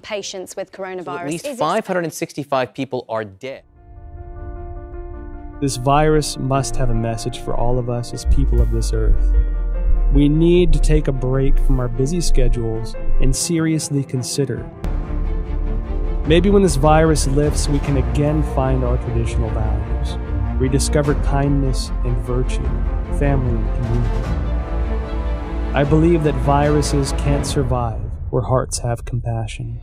patients with coronavirus. At least 565 people are dead. This virus must have a message for all of us as people of this earth. We need to take a break from our busy schedules and seriously consider. Maybe when this virus lifts, we can again find our traditional values, rediscover kindness and virtue, family and community. I believe that viruses can't survive where hearts have compassion.